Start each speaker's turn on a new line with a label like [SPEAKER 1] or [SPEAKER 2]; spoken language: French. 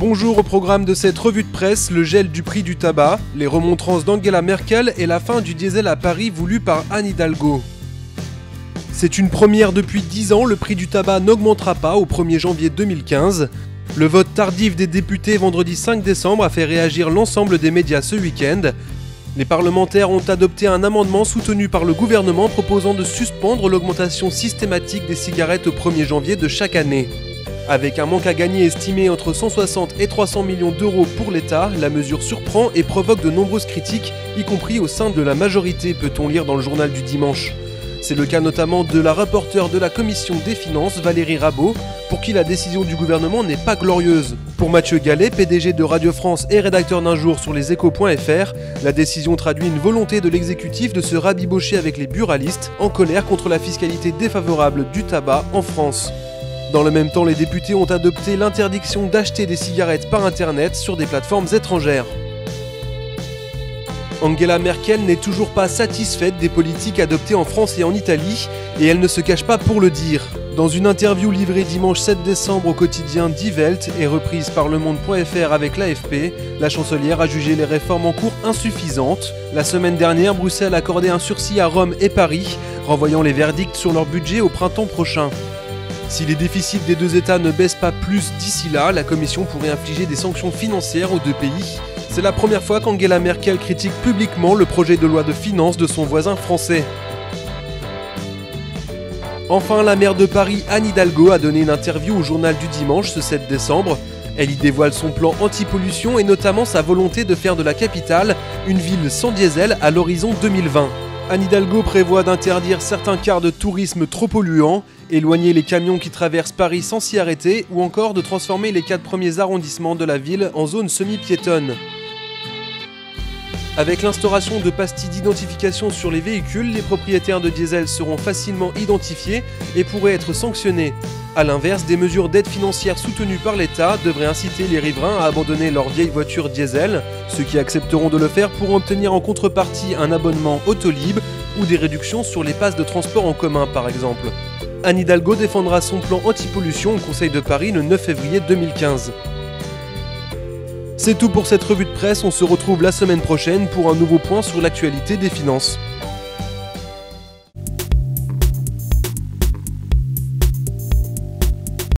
[SPEAKER 1] Bonjour au programme de cette revue de presse, le gel du prix du tabac, les remontrances d'Angela Merkel et la fin du diesel à Paris voulu par Anne Hidalgo. C'est une première depuis 10 ans, le prix du tabac n'augmentera pas au 1er janvier 2015. Le vote tardif des députés vendredi 5 décembre a fait réagir l'ensemble des médias ce week-end. Les parlementaires ont adopté un amendement soutenu par le gouvernement proposant de suspendre l'augmentation systématique des cigarettes au 1er janvier de chaque année. Avec un manque à gagner estimé entre 160 et 300 millions d'euros pour l'État, la mesure surprend et provoque de nombreuses critiques, y compris au sein de la majorité, peut-on lire dans le journal du dimanche. C'est le cas notamment de la rapporteure de la commission des finances, Valérie Rabault, pour qui la décision du gouvernement n'est pas glorieuse. Pour Mathieu Gallet, PDG de Radio France et rédacteur d'un jour sur les échos.fr, la décision traduit une volonté de l'exécutif de se rabibocher avec les buralistes, en colère contre la fiscalité défavorable du tabac en France. Dans le même temps, les députés ont adopté l'interdiction d'acheter des cigarettes par Internet sur des plateformes étrangères. Angela Merkel n'est toujours pas satisfaite des politiques adoptées en France et en Italie, et elle ne se cache pas pour le dire. Dans une interview livrée dimanche 7 décembre au quotidien Die Welt et reprise par Le Monde.fr avec l'AFP, la chancelière a jugé les réformes en cours insuffisantes. La semaine dernière, Bruxelles accordait un sursis à Rome et Paris, renvoyant les verdicts sur leur budget au printemps prochain. Si les déficits des deux États ne baissent pas plus d'ici là, la Commission pourrait infliger des sanctions financières aux deux pays. C'est la première fois qu'Angela Merkel critique publiquement le projet de loi de finances de son voisin français. Enfin, la maire de Paris, Anne Hidalgo, a donné une interview au journal du dimanche ce 7 décembre. Elle y dévoile son plan anti-pollution et notamment sa volonté de faire de la capitale une ville sans diesel à l'horizon 2020. Anne Hidalgo prévoit d'interdire certains quarts de tourisme trop polluants, éloigner les camions qui traversent Paris sans s'y arrêter ou encore de transformer les quatre premiers arrondissements de la ville en zone semi-piétonne. Avec l'instauration de pastilles d'identification sur les véhicules, les propriétaires de diesel seront facilement identifiés et pourraient être sanctionnés. A l'inverse, des mesures d'aide financière soutenues par l'État devraient inciter les riverains à abandonner leurs vieilles voitures diesel. Ceux qui accepteront de le faire pourront obtenir en contrepartie un abonnement Autolib ou des réductions sur les passes de transport en commun par exemple. Anne Hidalgo défendra son plan anti-pollution au Conseil de Paris le 9 février 2015. C'est tout pour cette revue de presse, on se retrouve la semaine prochaine pour un nouveau point sur l'actualité des finances.